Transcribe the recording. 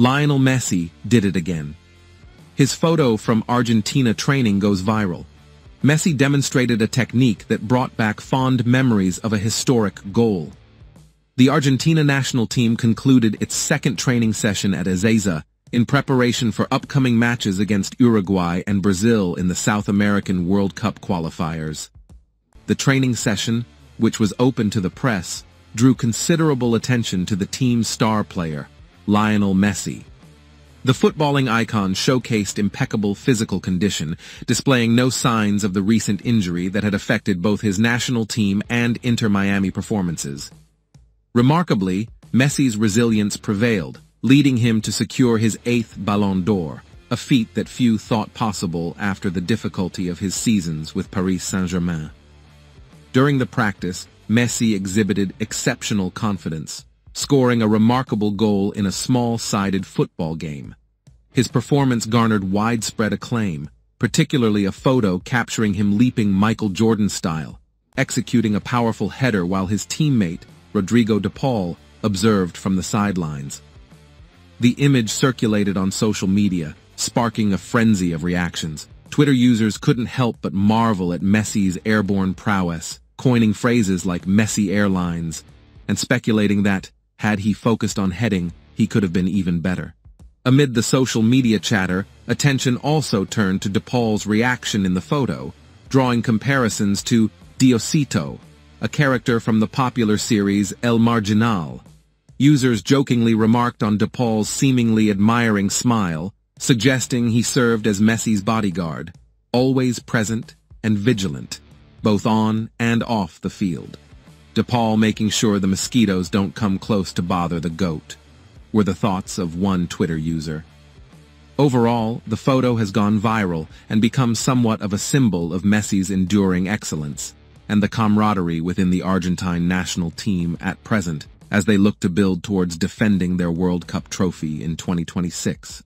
Lionel Messi did it again. His photo from Argentina training goes viral. Messi demonstrated a technique that brought back fond memories of a historic goal. The Argentina national team concluded its second training session at Ezeiza in preparation for upcoming matches against Uruguay and Brazil in the South American World Cup qualifiers. The training session, which was open to the press, drew considerable attention to the team's star player, Lionel Messi. The footballing icon showcased impeccable physical condition, displaying no signs of the recent injury that had affected both his national team and Inter-Miami performances. Remarkably, Messi's resilience prevailed, leading him to secure his eighth Ballon d'Or, a feat that few thought possible after the difficulty of his seasons with Paris Saint-Germain. During the practice, Messi exhibited exceptional confidence, scoring a remarkable goal in a small-sided football game. His performance garnered widespread acclaim, particularly a photo capturing him leaping Michael Jordan style, executing a powerful header while his teammate, Rodrigo de Paul, observed from the sidelines. The image circulated on social media, sparking a frenzy of reactions. Twitter users couldn't help but marvel at Messi's airborne prowess, coining phrases like Messi Airlines, and speculating that, had he focused on heading, he could have been even better. Amid the social media chatter, attention also turned to DePaul's reaction in the photo, drawing comparisons to Diosito, a character from the popular series El Marginal. Users jokingly remarked on DePaul's seemingly admiring smile, suggesting he served as Messi's bodyguard, always present and vigilant, both on and off the field. DePaul making sure the mosquitoes don't come close to bother the goat, were the thoughts of one Twitter user. Overall, the photo has gone viral and become somewhat of a symbol of Messi's enduring excellence and the camaraderie within the Argentine national team at present as they look to build towards defending their World Cup trophy in 2026.